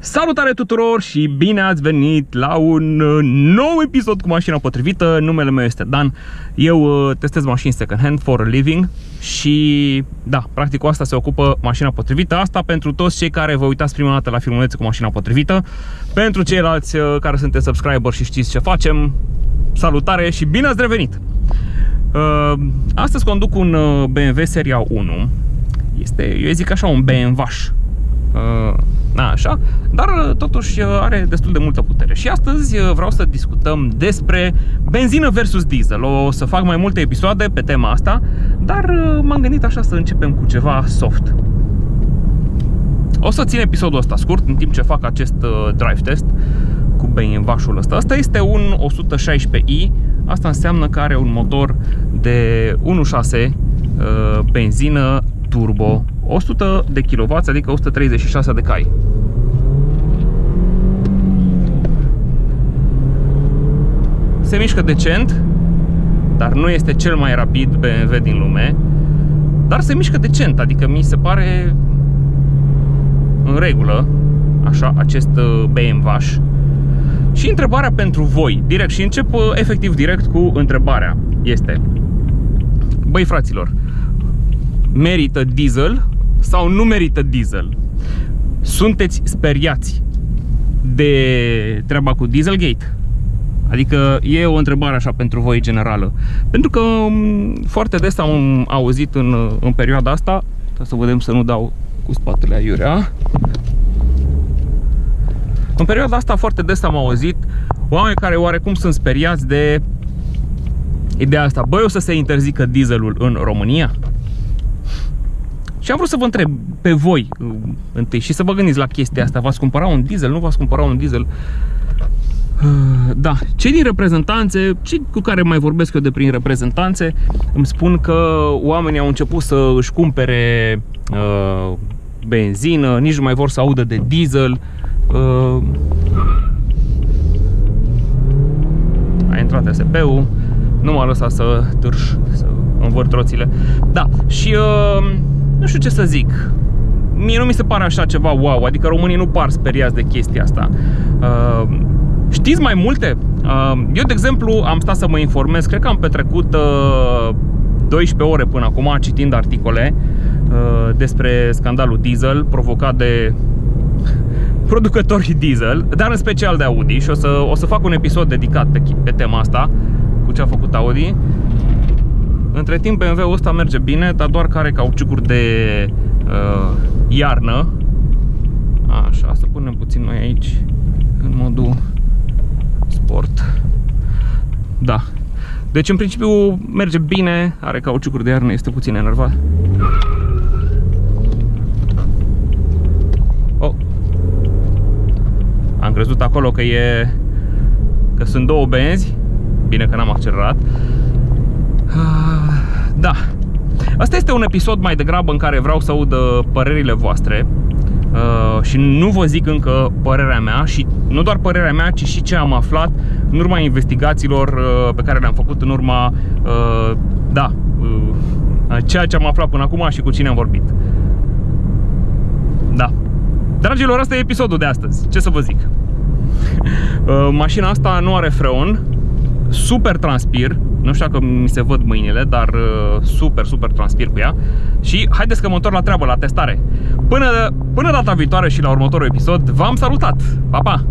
Salutare tuturor și bine ați venit la un uh, nou episod cu mașina potrivită. Numele meu este Dan. Eu uh, testez mașini second hand for a living și da, practic cu asta se ocupă mașina potrivită. Asta pentru toți cei care vă uitați prima dată la filmulețe cu mașina potrivită. Pentru ceilalți uh, care sunteți subscriber și știți ce facem, salutare și bine ați revenit! Astăzi conduc un BMW Seria 1. Este, eu zic așa, un BMW na, așa, dar uh, totuși uh, are destul de multă putere. Și astăzi uh, vreau să discutăm despre benzină versus diesel. O să fac mai multe episoade pe tema asta, dar m-am gândit așa să începem cu ceva soft. O să țin episodul ăsta scurt în timp ce fac acest drive test cu BMW-ul ăsta. Asta este un 116i, asta înseamnă că are un motor de 1.6 benzină turbo 100 de kW, adică 136 de cai. Se mișcă decent, dar nu este cel mai rapid BMW din lume, dar se mișcă decent, adică mi se pare în regulă, așa, acest uh, BMW. Și întrebarea pentru voi, direct, și încep uh, efectiv direct cu întrebarea, este Băi fraților, merită diesel sau nu merită diesel? Sunteți speriați de treaba cu Dieselgate? Adică e o întrebare așa pentru voi generală. Pentru că um, foarte des am auzit în, în perioada asta, să vedem să nu dau cu spatele aiurea. În perioada asta foarte des am auzit oameni care oarecum sunt speriați de ideea asta. Băi, o să se interzică dieselul în România? Și am vrut să vă întreb pe voi uh, întâi și să vă gândiți la chestia asta. V-ați cumpăra un diesel? Nu v-ați cumpăra un diesel? Uh, da, cei din reprezentanțe, cei cu care mai vorbesc eu de prin reprezentanțe, îmi spun că oamenii au început să își cumpere uh, benzină, nici nu mai vor să audă de diesel. Uh, a intrat ASP-ul, nu m-a lăsat să târș, să învârt roțile. Da, și uh, nu știu ce să zic. Mie nu mi se pare așa ceva wow, adică românii nu par speriați de chestia asta. Uh, știți mai multe? Uh, eu, de exemplu, am stat să mă informez, cred că am petrecut uh, 12 ore până acum citind articole uh, despre scandalul diesel provocat de producătorii diesel, dar în special de Audi și o să, o să fac un episod dedicat pe, pe tema asta cu ce a făcut Audi între timp BMW-ul ăsta merge bine, dar doar care cauciucuri de uh, iarnă. Așa, să punem puțin noi aici în modul sport. Da. Deci în principiu merge bine, are cauciucuri de iarnă, este puțin enervat. Oh. Am crezut acolo că e că sunt două benzi. Bine că n-am accelerat. Ah, da. Asta este un episod mai degrabă în care vreau să aud uh, părerile voastre uh, și nu vă zic încă părerea mea și nu doar părerea mea, ci și ce am aflat în urma investigațiilor uh, pe care le-am făcut în urma, da, ceea ce am aflat până acum și cu cine am vorbit. Da. Dragilor, asta e episodul de astăzi. Ce să vă zic? Mașina asta nu are freon, super transpir, nu știu dacă mi se văd mâinile, dar uh, super, super transpir cu ea. Și haideți că mă întorc la treabă, la testare. Până, până data viitoare și la următorul episod, v-am salutat! Pa, pa!